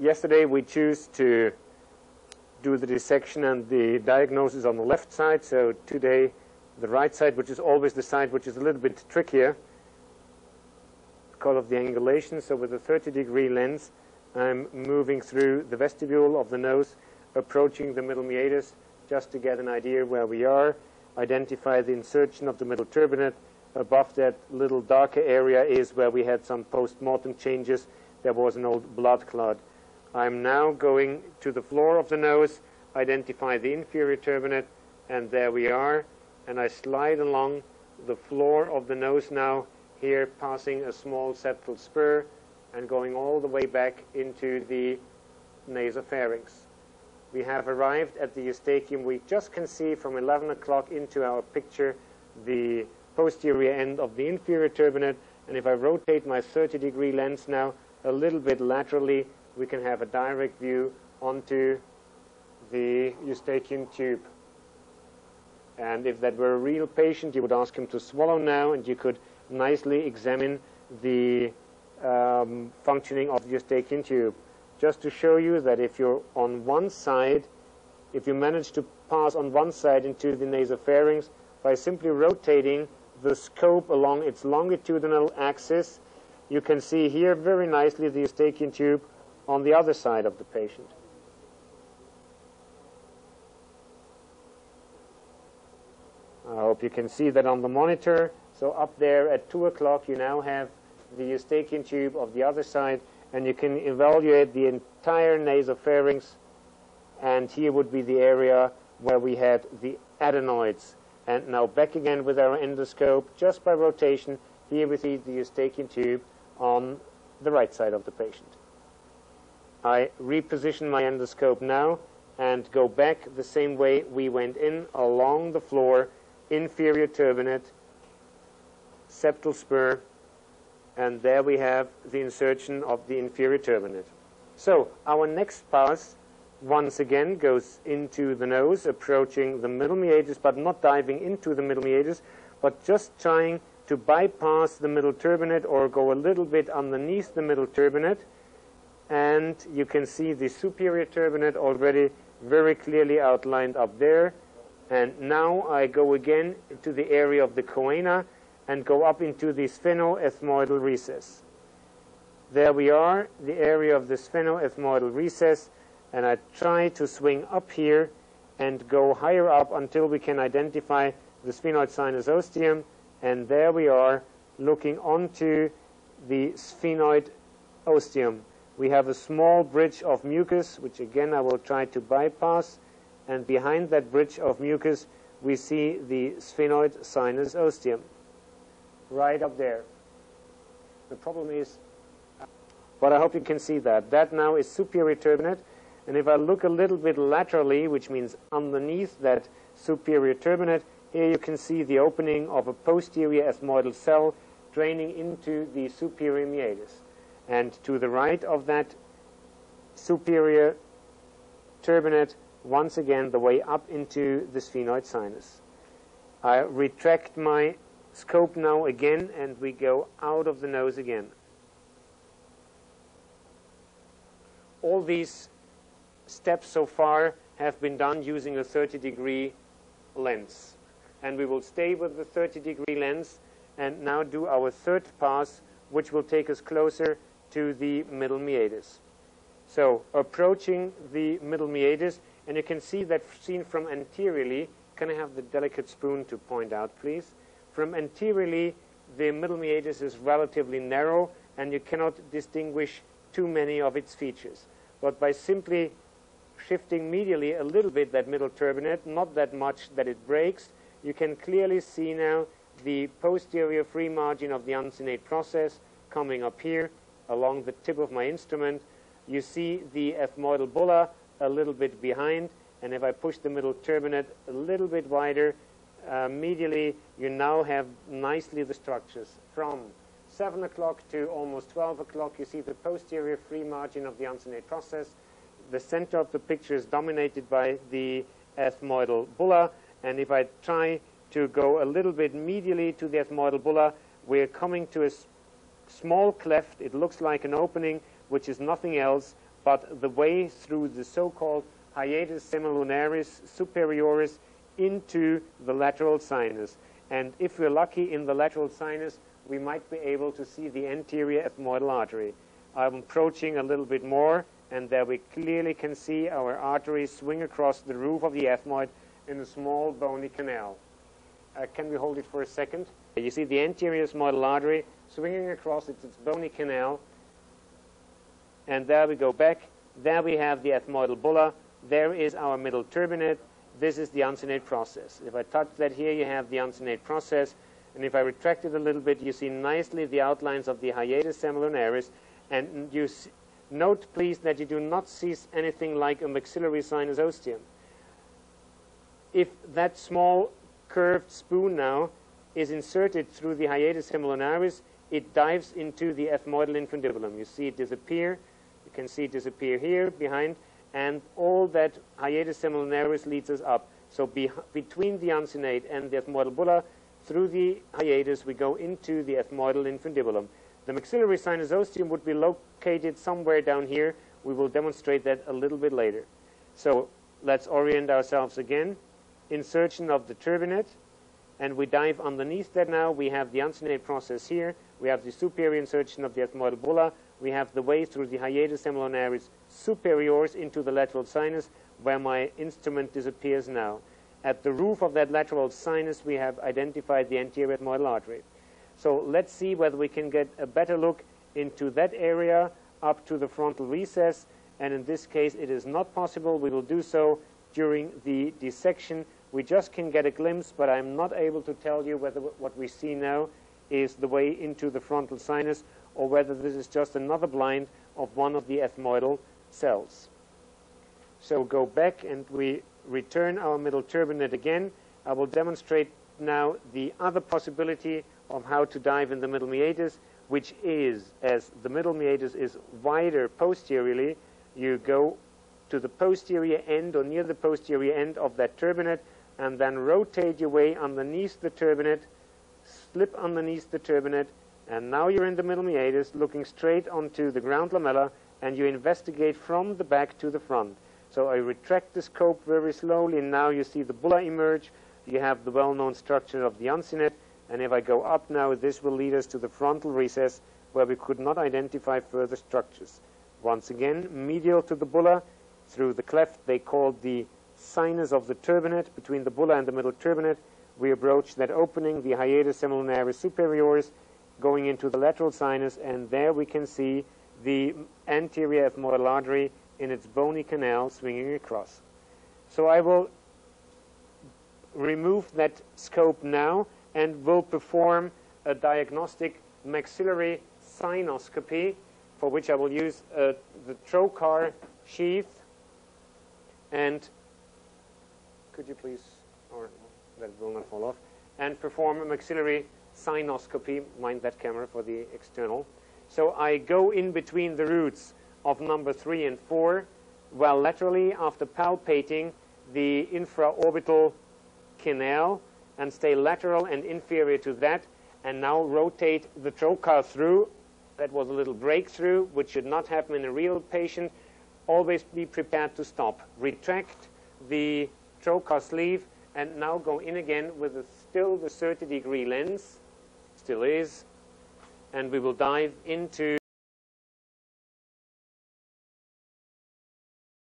yesterday we choose to do the dissection and the diagnosis on the left side. So today, the right side, which is always the side which is a little bit trickier because of the angulation. So with a 30 degree lens, I'm moving through the vestibule of the nose, approaching the middle meatus just to get an idea where we are, identify the insertion of the middle turbinate. Above that little darker area is where we had some post-mortem changes. There was an old blood clot. I'm now going to the floor of the nose, identify the inferior turbinate, and there we are. And I slide along the floor of the nose now, here passing a small septal spur and going all the way back into the nasopharynx. We have arrived at the eustachium. We just can see from 11 o'clock into our picture the posterior end of the inferior turbinate. And if I rotate my 30 degree lens now a little bit laterally, we can have a direct view onto the eustachian tube. And if that were a real patient, you would ask him to swallow now, and you could nicely examine the um, functioning of the eustachian tube. Just to show you that if you're on one side, if you manage to pass on one side into the nasopharynx by simply rotating the scope along its longitudinal axis, you can see here very nicely the eustachian tube on the other side of the patient. I hope you can see that on the monitor. So up there at 2 o'clock, you now have the eustachian tube of the other side, and you can evaluate the entire nasopharynx. And here would be the area where we had the adenoids. And now back again with our endoscope, just by rotation, here we see the eustachian tube on the right side of the patient. I reposition my endoscope now and go back the same way we went in along the floor, inferior turbinate, septal spur, and there we have the insertion of the inferior turbinate. So our next pass once again goes into the nose, approaching the middle meatus, but not diving into the middle meatus, but just trying to bypass the middle turbinate or go a little bit underneath the middle turbinate. And you can see the superior turbinate already very clearly outlined up there. And now I go again to the area of the choana and go up into the sphenoethmoidal recess. There we are, the area of the sphenoethmoidal recess, and I try to swing up here and go higher up until we can identify the sphenoid sinus ostium, and there we are looking onto the sphenoid ostium. We have a small bridge of mucus, which again I will try to bypass, and behind that bridge of mucus we see the sphenoid sinus ostium right up there. The problem is, but I hope you can see that. That now is superior turbinate. And if I look a little bit laterally, which means underneath that superior turbinate, here you can see the opening of a posterior ethmoidal cell draining into the superior meatus. And to the right of that superior turbinate, once again, the way up into the sphenoid sinus. I retract my scope now again, and we go out of the nose again. All these steps so far have been done using a 30 degree lens. And we will stay with the 30 degree lens and now do our third pass, which will take us closer to the middle meatus. So approaching the middle meatus, and you can see that seen from anteriorly. Can I have the delicate spoon to point out, please? From anteriorly, the middle meatus is relatively narrow, and you cannot distinguish too many of its features. But by simply shifting medially a little bit that middle turbinate, not that much that it breaks, you can clearly see now the posterior free margin of the uncinate process coming up here along the tip of my instrument. You see the ethmoidal bulla a little bit behind, and if I push the middle turbinate a little bit wider, uh, medially, you now have nicely the structures. From 7 o'clock to almost 12 o'clock, you see the posterior free margin of the uncinate process. The center of the picture is dominated by the ethmoidal bulla, and if I try to go a little bit medially to the ethmoidal bulla, we're coming to a small cleft. It looks like an opening, which is nothing else but the way through the so-called hiatus semilunaris superioris into the lateral sinus. And if we're lucky in the lateral sinus, we might be able to see the anterior ethmoidal artery. I'm approaching a little bit more, and there we clearly can see our artery swing across the roof of the ethmoid in a small bony canal. Uh, can we hold it for a second? You see the anterior ethmoidal artery swinging across its, its bony canal, and there we go back. There we have the ethmoidal bulla. There is our middle turbinate. This is the uncinate process. If I touch that here, you have the uncinate process. And if I retract it a little bit, you see nicely the outlines of the hiatus semilunaris. And you note, please, that you do not see anything like a maxillary sinus ostium. If that small curved spoon now is inserted through the hiatus semilunaris, it dives into the ethmoidal infundibulum. You see it disappear. You can see it disappear here behind, and all that hiatus semilunaris leads us up. So be between the uncinate and the ethmoidal bulla, through the hiatus, we go into the ethmoidal infundibulum. The maxillary sinus ostium would be located somewhere down here. We will demonstrate that a little bit later. So let's orient ourselves again. Insertion of the turbinate, and we dive underneath that now. We have the uncinate process here. We have the superior insertion of the ethmoidal bulla. We have the way through the hiatus semilunaris superioris into the lateral sinus, where my instrument disappears now. At the roof of that lateral sinus, we have identified the anterior ethmoidal artery. So let's see whether we can get a better look into that area up to the frontal recess. And in this case, it is not possible. We will do so during the dissection. We just can get a glimpse, but I'm not able to tell you whether what we see now is the way into the frontal sinus or whether this is just another blind of one of the ethmoidal cells. So go back and we return our middle turbinate again. I will demonstrate now the other possibility of how to dive in the middle meatus, which is, as the middle meatus is wider posteriorly, you go to the posterior end or near the posterior end of that turbinate and then rotate your way underneath the turbinate, slip underneath the turbinate, and now you're in the middle meatus looking straight onto the ground lamella and you investigate from the back to the front. So I retract the scope very slowly, and now you see the bulla emerge. You have the well-known structure of the uncinate, and if I go up now, this will lead us to the frontal recess, where we could not identify further structures. Once again, medial to the bulla, through the cleft they called the sinus of the turbinate, between the bulla and the middle turbinate, we approach that opening, the hiatus semilunaris superioris, going into the lateral sinus, and there we can see the anterior ethmoidal artery in its bony canal swinging across. So I will remove that scope now and will perform a diagnostic maxillary sinoscopy for which I will use uh, the trocar sheath and could you please, or that will not fall off, and perform a maxillary sinoscopy, mind that camera for the external. So I go in between the roots of number 3 and 4, while laterally after palpating the infraorbital canal and stay lateral and inferior to that, and now rotate the trocar through. That was a little breakthrough, which should not happen in a real patient. Always be prepared to stop. Retract the trocar sleeve and now go in again with a, still the 30 degree lens, still is, and we will dive into